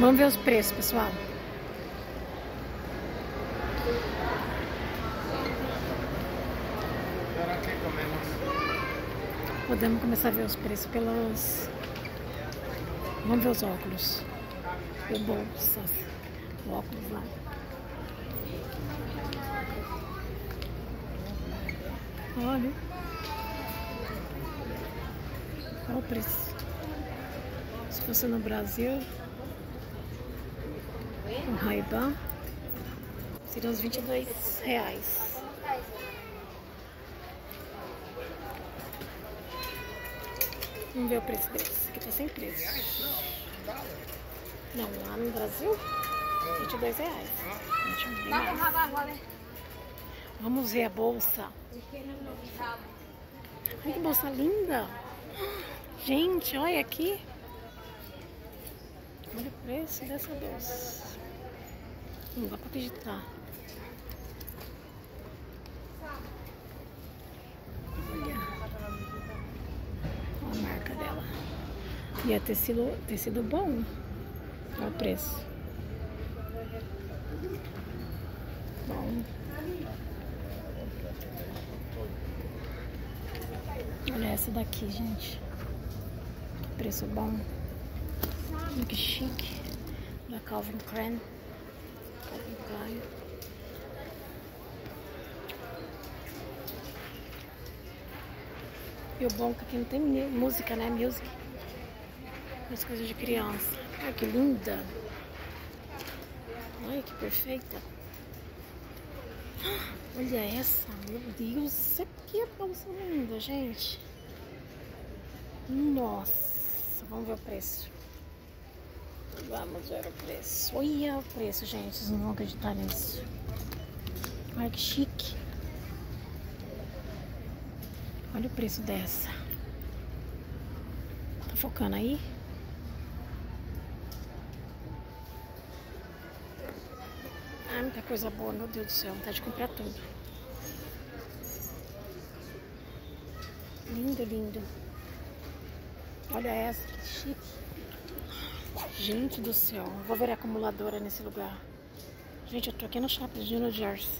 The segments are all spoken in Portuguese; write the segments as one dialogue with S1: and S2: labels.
S1: Vamos ver os preços, pessoal. Podemos começar a ver os preços pelos... Vamos ver os óculos. O bolsas. O óculos lá. Olha. Olha o preço. Se fosse no Brasil, um Ray-Ban, seria uns 22 reais. Vamos ver o preço desse. Aqui tá sem preço. Não, lá no Brasil, 22 reais. Vamos ver a bolsa. Que bolsa linda. Gente, olha aqui. Olha o preço dessa bolsa. Não dá pra acreditar. Olha. Olha a marca dela. E é tecido, tecido bom. Olha o preço. Bom. Olha essa daqui, gente. Que preço bom. Que chique. Da Calvin Klein. Klein. E o bom é que aqui não tem música, né? Music. As coisas de criança. Ai, que linda. Olha que perfeita. Olha essa, meu Deus, isso aqui é bolsa linda, gente. Nossa, vamos ver o preço. Vamos ver o preço. Olha o preço, gente, vocês não vão acreditar nisso. Olha que chique. Olha o preço dessa. Tá focando aí? Ah, muita coisa boa, meu Deus do céu. Vontade de comprar tudo. Lindo, lindo. Olha essa, que chique. Gente do céu. Vou ver acumuladora nesse lugar. Gente, eu tô aqui no shopping de New Jersey.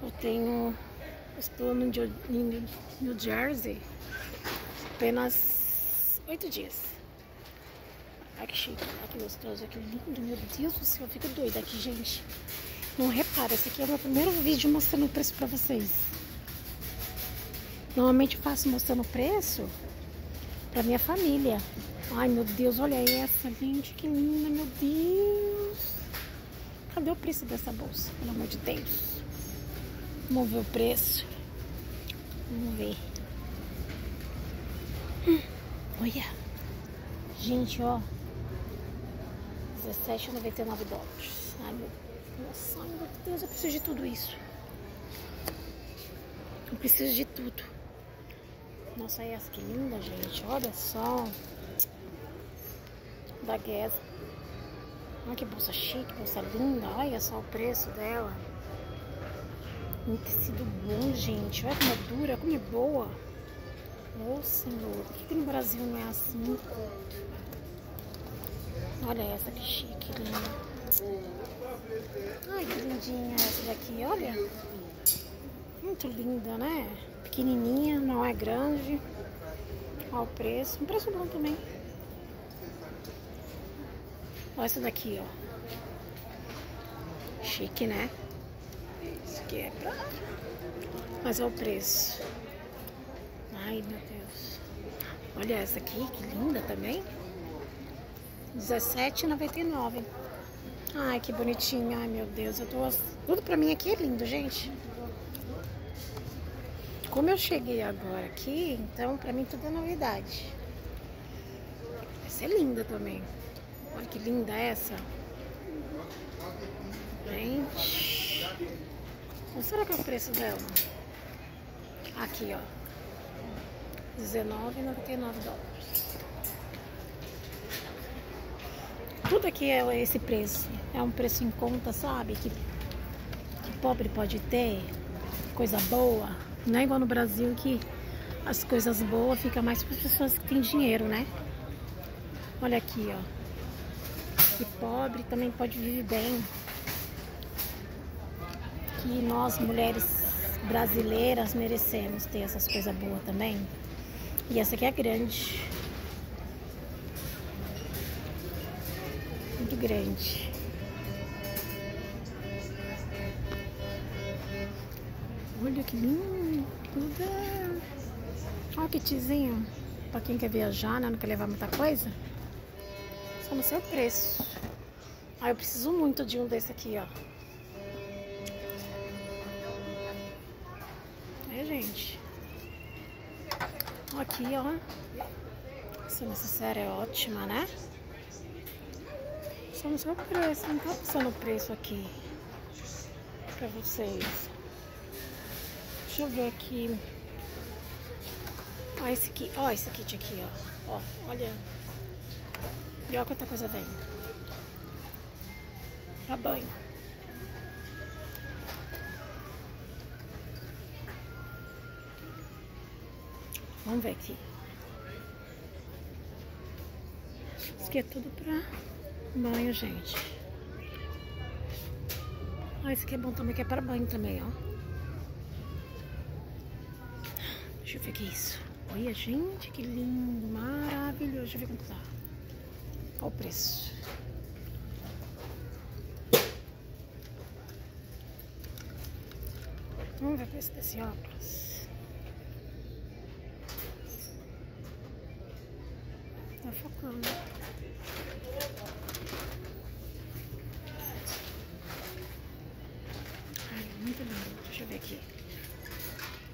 S1: Eu tenho... Estou no New Jersey apenas oito dias. Ai que chique, ai que gostoso, que lindo, meu Deus do céu, eu fico doida aqui, gente. Não repara, esse aqui é o meu primeiro vídeo mostrando o preço pra vocês. Normalmente eu faço mostrando o preço pra minha família. Ai meu Deus, olha essa, gente, que linda, meu Deus. Cadê o preço dessa bolsa, pelo amor de Deus? Vamos ver o preço. Vamos ver. Hum, olha. Gente, ó. 17,99 dólares. Ai, meu, nossa, ai, meu Deus, eu preciso de tudo isso. Eu preciso de tudo. Nossa, essa que linda, gente. Olha só. Da Guess. Olha que bolsa chique, bolsa linda. Olha só o preço dela. Um tecido bom, gente. Olha como é dura, como é boa. Ô, Senhor. Por que, que no Brasil não é assim? Olha essa que chique, linda. Ai, que lindinha essa daqui, olha. Muito linda, né? Pequenininha, não é grande. Olha o preço. Um preço bom também. Olha essa daqui, ó. Chique, né? Isso aqui é pra... Mas olha o preço. Ai, meu Deus. Olha essa aqui, que linda também. R$17,99. Ai, que bonitinho. Ai, meu Deus. Eu tô... Tudo pra mim aqui é lindo, gente. Como eu cheguei agora aqui, então pra mim tudo é novidade. Essa é linda também. Olha que linda essa. Gente. Qual será que é o preço dela? Aqui, ó. R$19,99 dólares. Tudo aqui é esse preço. É um preço em conta, sabe? Que, que pobre pode ter. Coisa boa. Não é igual no Brasil que as coisas boas ficam mais para as pessoas que têm dinheiro, né? Olha aqui, ó. Que pobre também pode viver bem. Que nós, mulheres brasileiras, merecemos ter essas coisas boas também. E essa aqui é grande. Muito grande. Olha que lindo. Olha o kitzinho. Pra quem quer viajar, né? Não quer levar muita coisa. Só no seu preço. Ah, eu preciso muito de um desse aqui, ó. É, gente. Aqui, ó. Essa necessária é ótima, né? Só no seu preço. Não tá passando o preço aqui. Pra vocês. Deixa eu ver aqui. Ó, esse aqui. Ó, esse kit aqui, ó. Ó, olha. E olha quanta coisa vem. Pra banho. Vamos ver aqui. Isso aqui é tudo pra banho, gente. Ah, esse aqui é bom também, que é para banho também, ó. Deixa eu ver o que é isso. Olha, gente, que lindo, maravilhoso. Deixa eu ver quanto tá. Olha o preço. Vamos ver o preço desse óculos. Tá focando. Ai, muito lindo. Deixa eu ver aqui.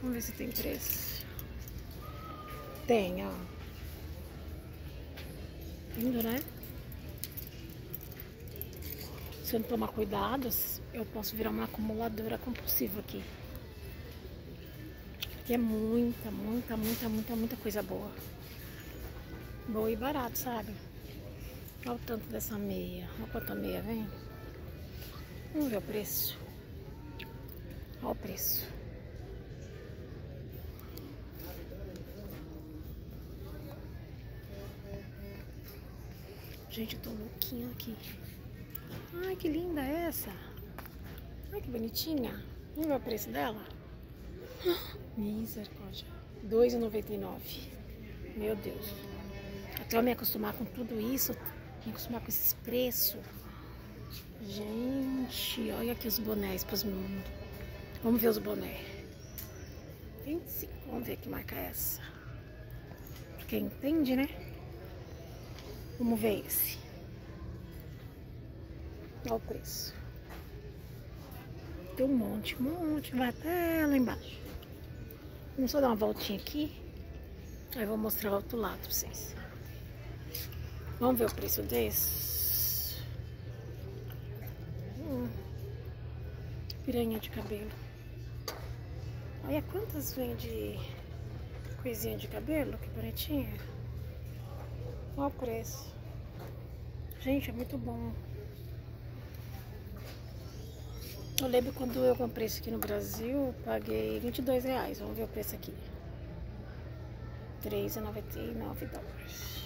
S1: Vamos ver se tem preço. Tem, ó. Lindo, né? Se eu não tomar cuidado, eu posso virar uma acumuladora compulsiva aqui. Aqui é muita, muita, muita, muita, muita coisa boa. Boa e barato, sabe? Olha o tanto dessa meia. Olha quanta meia vem. Vamos ver o preço. Olha o preço. Gente, eu tô louquinha aqui. Ai, que linda essa. Ai, que bonitinha. Vamos ver o preço dela? Misericórdia. R$2,99. Meu Deus. Até eu me acostumar com tudo isso, me acostumar com esses preços. Gente, olha aqui os bonés para os meninos. Vamos ver os bonés. 25. Vamos ver que marca é essa. Quem entende, né? Vamos ver esse. Olha o preço. Tem um monte, um monte. Vai até lá embaixo. Vamos só dar uma voltinha aqui. Aí vou mostrar o outro lado pra vocês. Vamos ver o preço desse. Hum. Piranha de cabelo. Olha quantas vem de coisinha de cabelo, que bonitinha. Olha o preço. Gente, é muito bom. Eu lembro quando eu comprei isso aqui no Brasil, paguei 22 reais. Vamos ver o preço aqui. 3,99 dólares.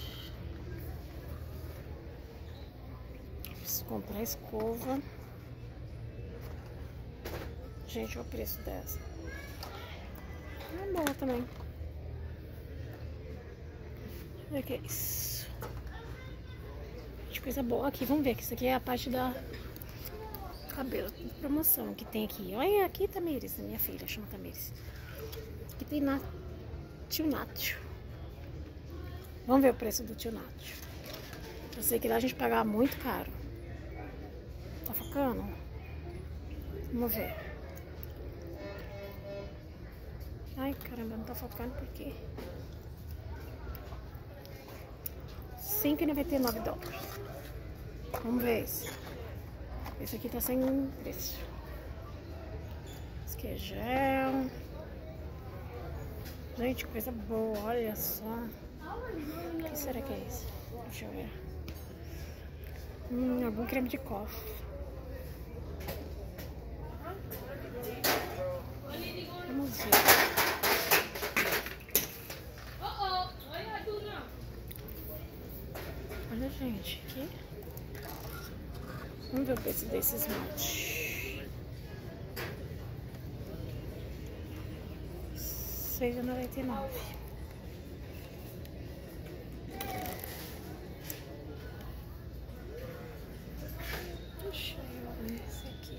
S1: Preciso comprar escova. Gente, olha o preço dessa. É boa também. Isso. De coisa boa aqui. Vamos ver que isso aqui é a parte da cabelo. Promoção que tem aqui. Olha aqui, Tamires. Minha filha chama Tamires. Aqui tem na Tio Nátio. Vamos ver o preço do Tio Nátio. Eu sei que lá a gente pagava muito caro. Tá focando? Vamos ver. Ai, caramba, não tá focando por quê? 5,99 dólares. Vamos ver esse. Esse aqui tá sem preço. Esse aqui é gel. Gente, coisa boa, olha só. O que será que é isso? Deixa eu ver. Hum, algum creme de coffee. Vamos ver. Olha Gente, aqui. Vamos ver o preço desse esmalte. Seis e noventa e nove. Deixa eu ver esse aqui.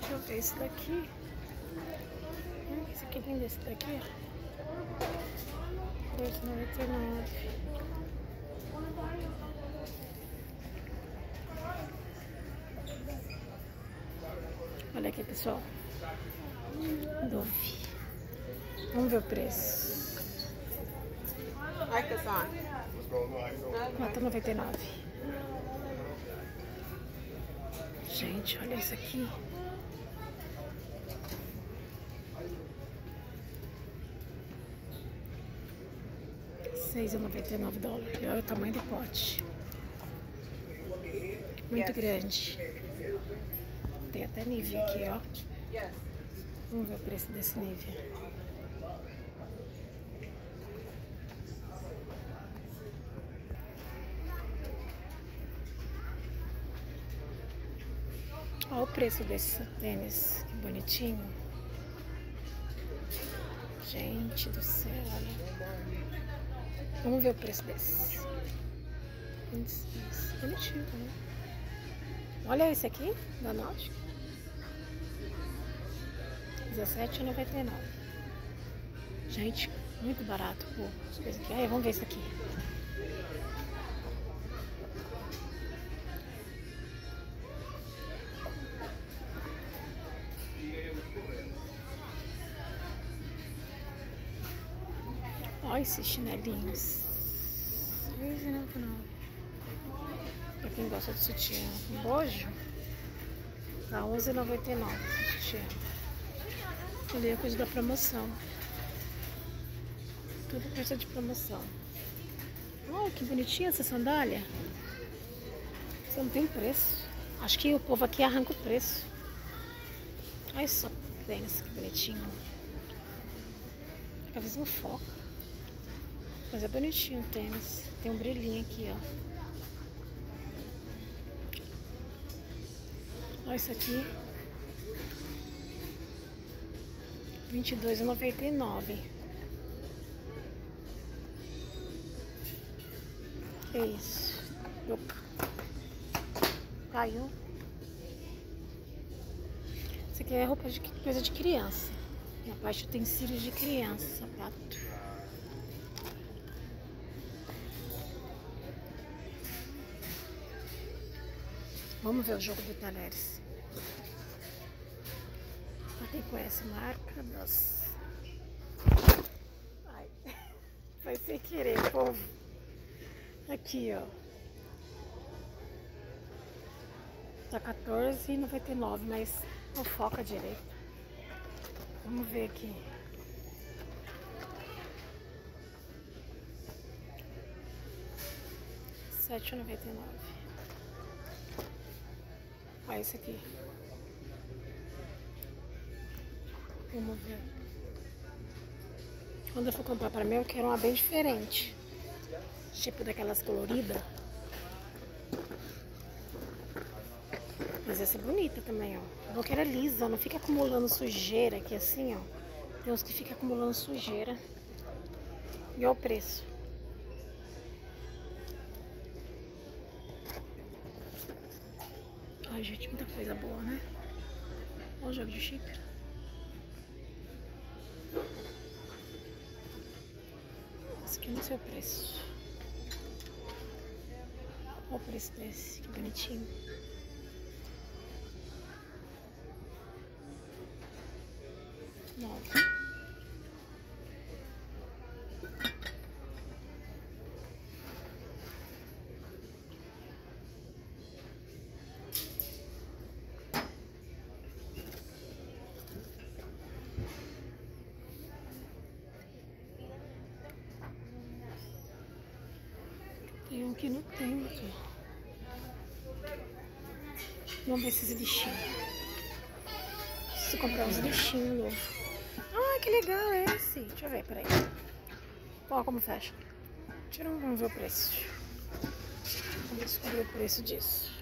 S1: Deixa eu ver esse daqui. Hum, esse aqui tem desse daqui, ó. Dois e noventa e nove. Olha aqui, pessoal. Dove. Vamos ver o preço.
S2: Like this on.
S1: 4,99. Gente, olha isso aqui. Seis e noventa e nove dólares. Olha o tamanho do pote. Muito grande. Tem até Nivea aqui, ó. Vamos ver o preço desse Nivea. Olha o preço desse tênis, que bonitinho. Gente do céu, olha. Vamos ver o preço desse. Esse- Bonitinho também. Olha esse aqui, da Náutica. R$17,99. Gente, muito barato. Pô. Aí, vamos ver esse aqui. Esses chinelinhos. R$13,99. Pra quem gosta de sutiã. Um bojo. Tá R$11,99 esse sutiã. Ali é coisa da promoção. Tudo coisa de promoção. Olha que bonitinha essa sandália. Você não tem preço. Acho que o povo aqui arranca o preço. Olha só que tênis, que bonitinho. Talvez não foca. Mas é bonitinho o tênis. Tem um brilhinho aqui, ó. Olha isso aqui. R$ 22,99. Que isso? Opa. Caiu. Isso aqui é roupa de coisa de criança. E a parte utensílios de criança, sapato. Vamos ver o jogo de talheres. Quem conhece marca das. Ai, foi sem querer, povo. Aqui, ó. Tá R$14,99, mas não foca direito. Vamos ver aqui. Sete noventa e nove. Olha esse aqui. Vamos ver. Quando eu for comprar pra mim, eu quero uma bem diferente. Tipo daquelas coloridas. Mas essa é bonita também, ó. Bom que ela é lisa, não fica acumulando sujeira aqui assim, ó. Tem uns que fica acumulando sujeira. E olha o preço. Ai, gente, muita coisa boa, né? Olha o jogo de xícara. Esse aqui não sei o preço. Olha o preço desse, que bonitinho. Aqui. Vamos ver esses lixinhos. Preciso comprar uns lixinhos novos. Ah, que legal esse. Deixa eu ver, peraí. Olha como fecha. Tiramos, vamos ver o preço. Vamos descobrir o preço disso.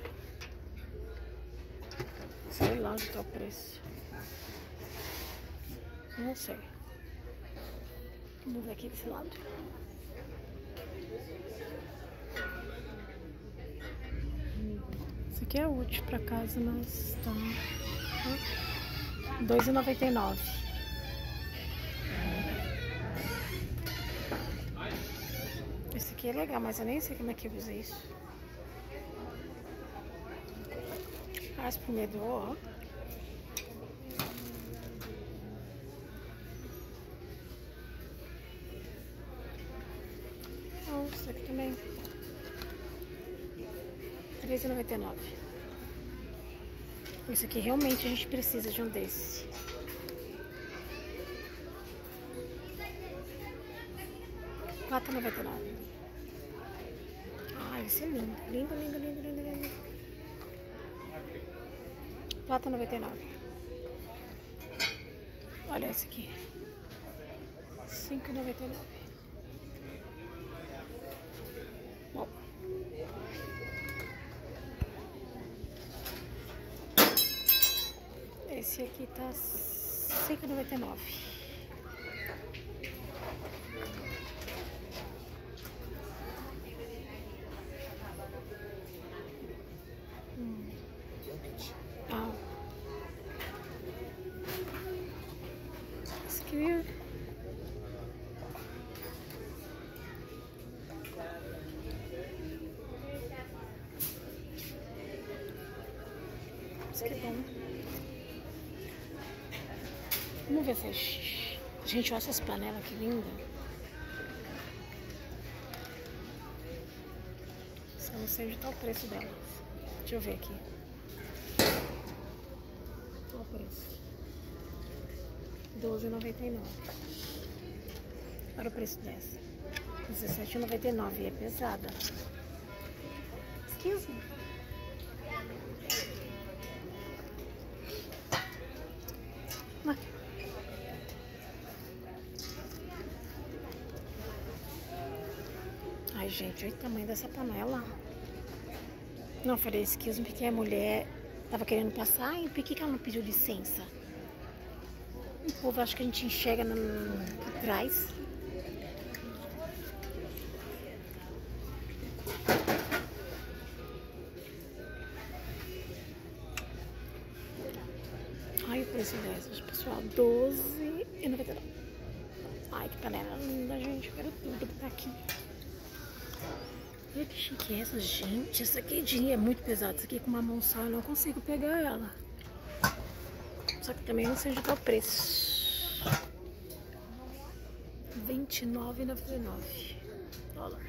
S1: Sei lá onde tá o preço. Não sei. Vamos ver aqui desse lado. Isso aqui é útil pra casa, mas tá. R$ 2,99. Esse aqui é legal, mas eu nem sei como é que usa isso. Ah, espremedor, ó. R$19,99. Isso aqui realmente a gente precisa de um desse. R$ 4,99. ai esse é lindo. Lindo, lindo, lindo, lindo, lindo. R$ 4,99. Olha esse aqui. R$ 5,99. Esse aqui tá cinco noventa e nove. Hum. Ah. Esse aqui Isso aqui é bom. Vamos ver a gente- olha essas panelas que linda. Só não sei onde tá o preço delas. Deixa eu ver aqui. Olha o preço. R$12,99. Olha o preço dessa. R$17,99. E é pesada. Excuse. Dessa panela. Não, falei excuse porque a mulher tava querendo passar e por que, que ela não pediu licença? O povo acha que a gente enxerga no, por trás. Ai, o preço dessas, pessoal, R$12,99. Ai, que panela linda, gente. Eu quero tudo que tá aqui. Que chique é essa, gente. Essa aqui é muito pesada. Essa aqui com uma mão só eu não consigo pegar ela. Só que também não sei de qual preço. R$29,99 dólar.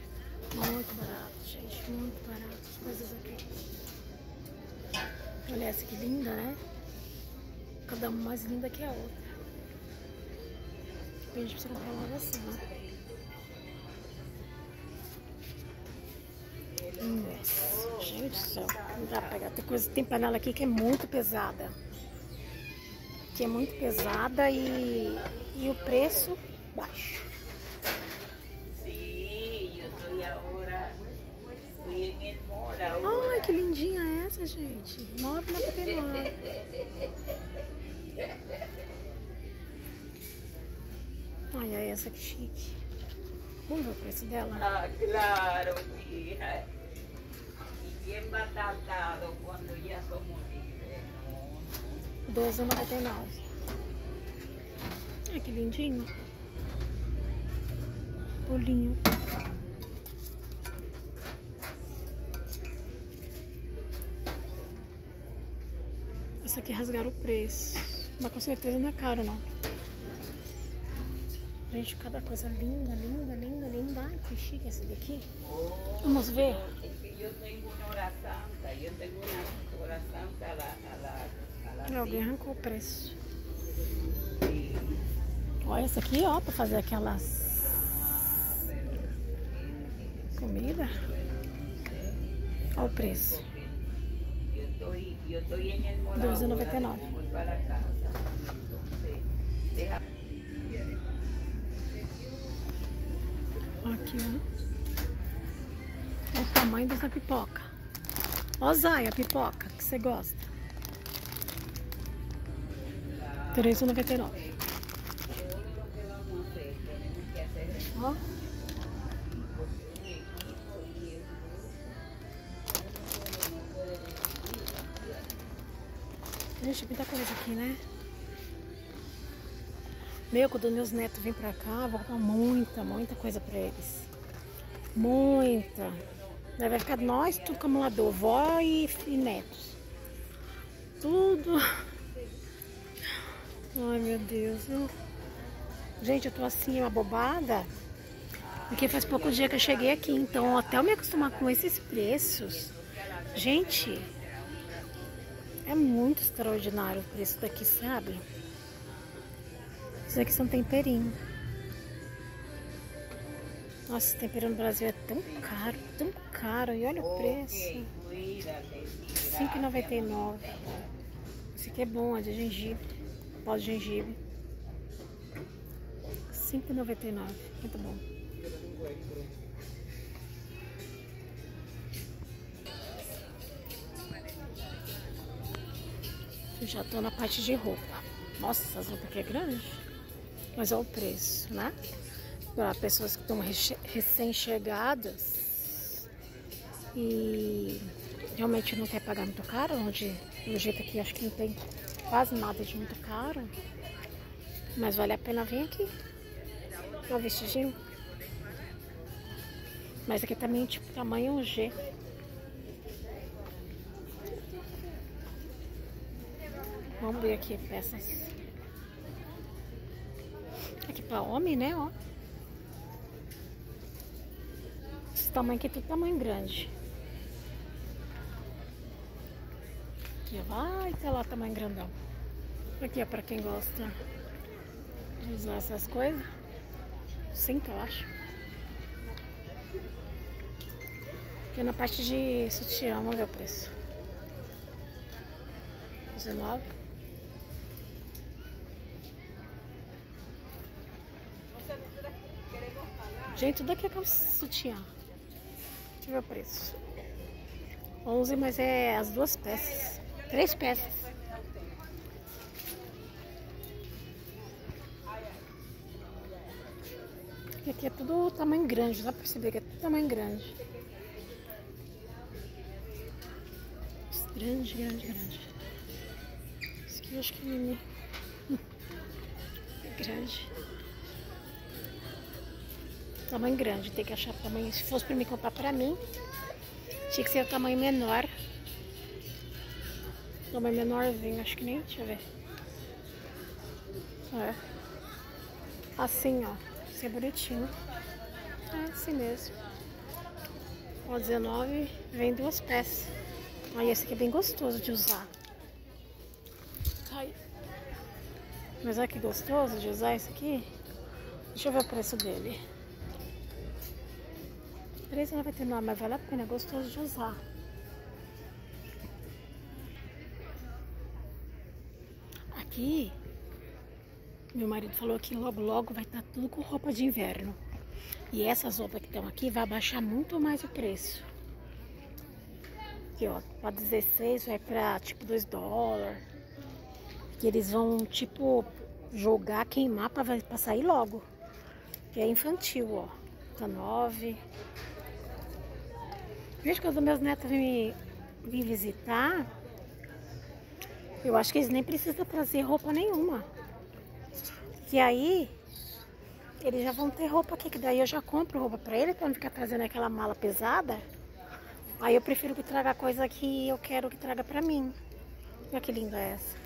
S1: Muito barato, gente. Muito barato as coisas aqui. Olha essa que linda, né? Cada uma mais linda que a outra. A gente precisa comprar logo assim, né? Nossa, gente do céu, não dá pra pegar. Tem, coisa, tem panela aqui que é muito pesada. Que é muito pesada e, e o preço baixo. Ai, que lindinha é essa, gente. 9,99. Ai, ai, essa que chique. Vamos ver o preço dela?
S3: Ah, claro, mi
S1: 12,99. Ai, que lindinho. Bolinho. Essa aqui rasgaram o preço. Mas com certeza não é caro, não. Gente, cada coisa linda, linda, linda, linda. Ai, que chique essa daqui. Vamos ver.
S3: Yo tengo una hora santa, yo tengo una hora santa a la, a la, a
S1: Alguém arrancou o preço. Olha essa aqui, ó, pra fazer aquelas comida. Olha o preço.
S3: Yo estoy, yo
S1: tamanho dessa pipoca. Ó, Zay, a pipoca que você gosta. R$3,99.
S3: Todo lo que vamos a hacer, tenemos que hacer
S1: Ó. Gente, muita coisa aqui, né? Meu, quando meus netos vêm pra cá, vou comprar muita, muita coisa pra eles. Muita. Vai ficar nós tudo acumulador, vó e, e netos. Tudo. Ai, meu Deus. Eu... Gente, eu tô assim, uma bobada. Porque faz pouco dia que eu cheguei aqui, então até eu me acostumar com esses preços. Gente, é muito extraordinário o preço daqui, sabe? Isso aqui são temperinho. Nossa, tempero no Brasil é tão caro, tão caro. E olha o preço.
S3: Cuídate.
S1: R$5,99. Esse aqui é bom, é de gengibre. Pó de gengibre. R$5,99. Muito bom. Eu já tô na parte de roupa. Nossa, essas roupas aqui é grande. Mas olha o preço, né? Para pessoas que estão recém-chegadas e realmente não quer pagar muito caro, onde do jeito aqui acho que não tem quase nada de muito caro. Mas vale a pena vir aqui. Olha vestidinho. Mas aqui também tipo tamanho G. Vamos ver aqui peças. Aqui pra homem, né? Ó. Esse tamanho aqui é tudo tamanho grande. Aqui. Vai ter lá tamanho grandão. Aqui, ó, pra quem gosta de usar essas coisas. Cinco, eu acho. Aqui na parte de sutiã, vamos ver o preço. 19. Gente, tudo aqui é sutiã. Ver o preço. 11, mas é as duas peças. Três peças. E aqui é tudo tamanho grande, dá pra perceber que é tudo tamanho grande. Grande, grande, grande. Esse aqui eu acho que é mini. É grande. Tamanho grande, tem que achar tamanho. Se fosse pra mim comprar pra mim, tinha que ser o tamanho menor. Tamanho menorzinho, acho que nem, deixa eu ver. É. Assim, ó. Assim é bonitinho. É assim mesmo. Ó, 19 vem duas peças. Aí esse aqui é bem gostoso de usar. Ai. Mas olha que gostoso de usar esse aqui. Deixa eu ver o preço dele. R$3,99, mas vale a pena, é gostoso de usar. Aqui, meu marido falou que logo, logo vai estar tudo com roupa de inverno. E essas roupas que estão aqui vai baixar muito mais o preço. Aqui, ó, para 16 vai para tipo 2 dólares. Que eles vão, tipo, jogar, queimar para sair logo. Que é infantil, ó. Tá 19. Desde que os meus netos vêm me, visitar, eu acho que eles nem precisam trazer roupa nenhuma. Que aí eles já vão ter roupa aqui, que daí eu já compro roupa pra ele, pra não ficar trazendo aquela mala pesada. Aí eu prefiro que traga coisa que eu quero que traga pra mim. Olha que linda é essa.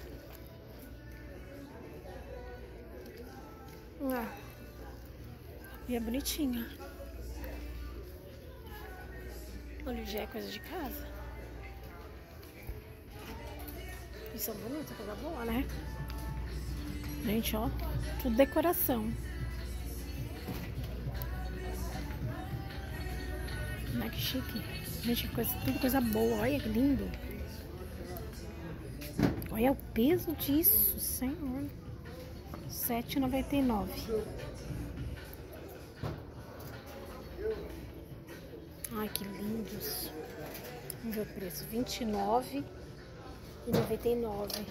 S1: Ah, e é bonitinha. Já é coisa de casa. E são bonitas, coisa boa, né? Gente, ó. Tudo decoração. Olha que chique. Gente, coisa, tudo coisa boa. Olha que lindo. Olha o peso disso, senhor. R$ 7,99. Ai, que lindos. Vamos ver o preço. R$29,99.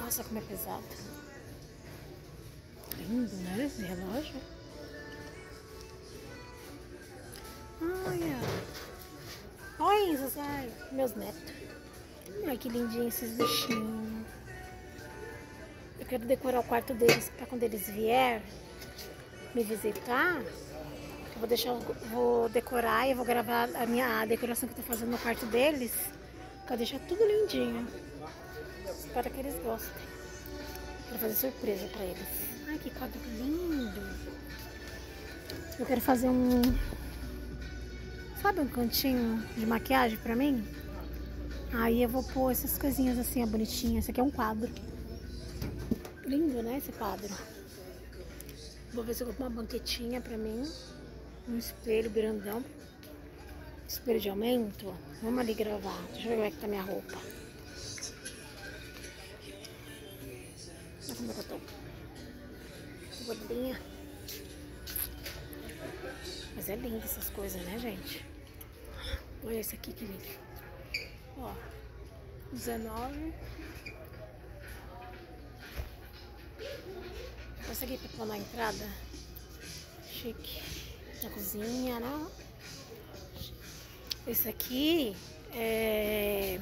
S1: Nossa, como é pesado. Lindo, né? Esse relógio. Olha. Olha, Zazai. Meus netos. Ai, que lindinho esses bichinhos. Eu quero decorar o quarto deles para quando eles vierem me visitar. Vou deixar, vou decorar e vou gravar a minha decoração que eu tô fazendo no quarto deles. Pra deixar tudo lindinho. Espero que eles gostem. Quero fazer surpresa pra eles. Ai, que quadro lindo. Eu quero fazer um... Sabe um cantinho de maquiagem pra mim? Aí eu vou pôr essas coisinhas assim, bonitinhas. Esse aqui é um quadro. Lindo, né, esse quadro. Vou ver se eu compro uma banquetinha pra mim. Um espelho grandão. Espelho de aumento. Vamos ali gravar. Deixa eu ver como é que tá minha roupa. Olha como é que eu tô. Gordinha. Mas é lindo essas coisas, né, gente? Olha esse aqui, que lindo. Ó. 19. Essa aqui pra pôr na entrada. Chique. Na cozinha, né? Esse aqui é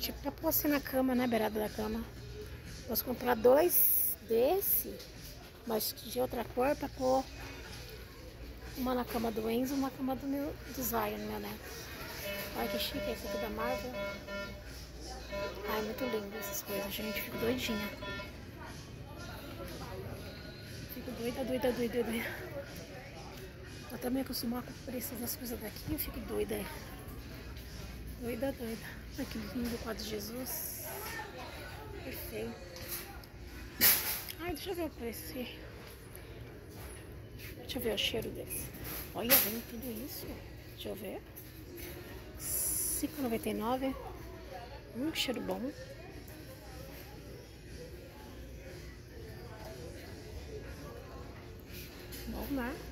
S1: tipo pra pôr assim na cama, né? Beirada da cama. Posso comprar dois desse, mas de outra cor pra pôr uma na cama do Enzo, uma na cama do meu do meu neto. Olha que chique esse aqui da Marvel. Ai, muito lindo essas coisas, gente. Fico doidinha. Fico doida, doida, doida, doida. Eu também acostumar com o preço das coisas daqui, eu fico doida. Doida, doida. Ai, que lindo o quadro de Jesus. Perfeito. Ai, deixa eu ver o preço. Deixa eu ver o cheiro desse. Olha, vem tudo isso. Deixa eu ver. R$5,99. Hum, cheiro bom. Bom, né?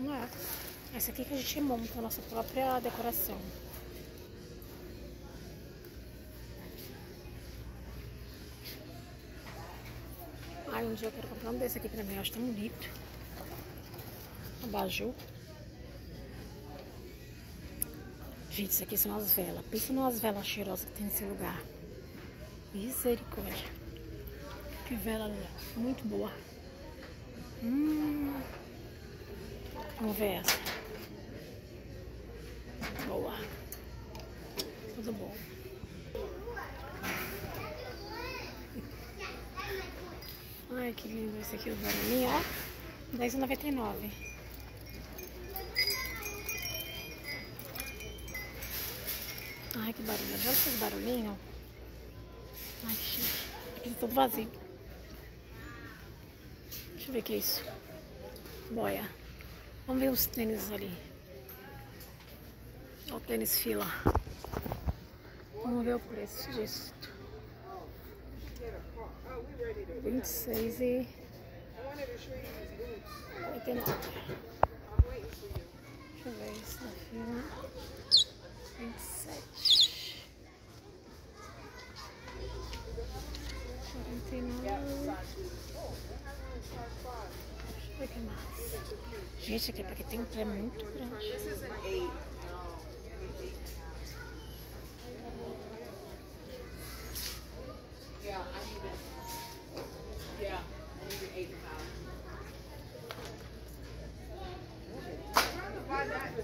S1: Não é. Essa aqui que a gente monta a nossa própria decoração. Ai, um dia eu quero comprar um desse aqui pra mim. Eu acho tão bonito. Abajur. Gente, isso aqui são as velas. Pensa nas velas cheirosas que tem nesse lugar. Misericórdia. Que vela muito boa. Hum. Vamos ver essa. Boa. Tudo bom. Ai, que lindo esse aqui, o barulhinho, ó. R$10,99. Ai, que barulho. Olha esses barulhinhos. Ai, que chique. Aqui tá tudo vazio. Deixa eu ver o que é isso. Boia. Vamos ver os tênis ali. Olha o tênis fila. Vamos ver o preço disso. 26 e 89. Deixa eu ver isso na fila. 27. 49. Deixa eu ver o que mais. Gente, aqui porque tem um pé muito grande.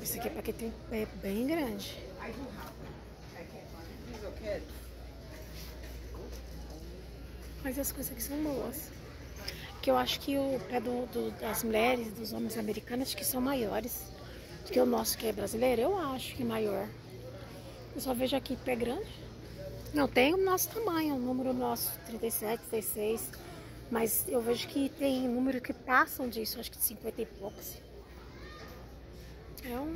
S1: Esse aqui é porque tem um pé bem grande. Mas as coisas aqui são boas. Que eu acho que o pé do, do, das mulheres, dos homens americanos, acho que são maiores. Do que o nosso que é brasileiro, eu acho que é maior. Eu só vejo aqui pé grande. Não, tem o nosso tamanho, o número nosso, 37, 36. Mas eu vejo que tem número que passam disso, acho que de 50 e poucos. É um